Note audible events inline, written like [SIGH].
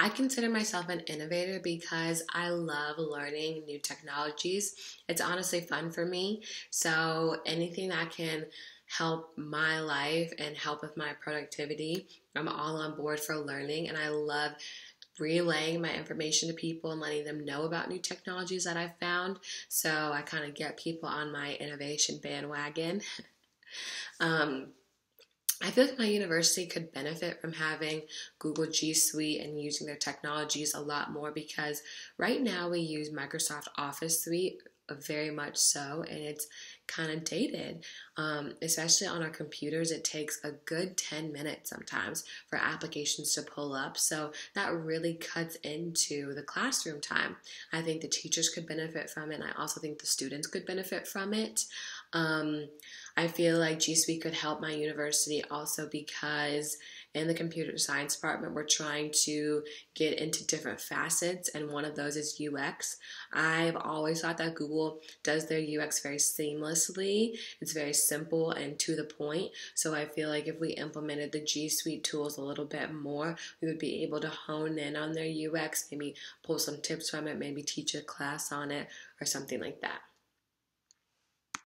I consider myself an innovator because I love learning new technologies. It's honestly fun for me. So anything that can help my life and help with my productivity, I'm all on board for learning and I love relaying my information to people and letting them know about new technologies that I've found. So I kind of get people on my innovation bandwagon. [LAUGHS] um, I feel like my university could benefit from having Google G Suite and using their technologies a lot more because right now we use Microsoft Office Suite very much so, and it's kind of dated. Um, especially on our computers, it takes a good 10 minutes sometimes for applications to pull up. So that really cuts into the classroom time. I think the teachers could benefit from it, and I also think the students could benefit from it. Um, I feel like G Suite could help my university also because in the computer science department, we're trying to get into different facets, and one of those is UX. I've always thought that Google does their UX very seamlessly, it's very simple and to the point. So I feel like if we implemented the G Suite tools a little bit more, we would be able to hone in on their UX, maybe pull some tips from it, maybe teach a class on it, or something like that.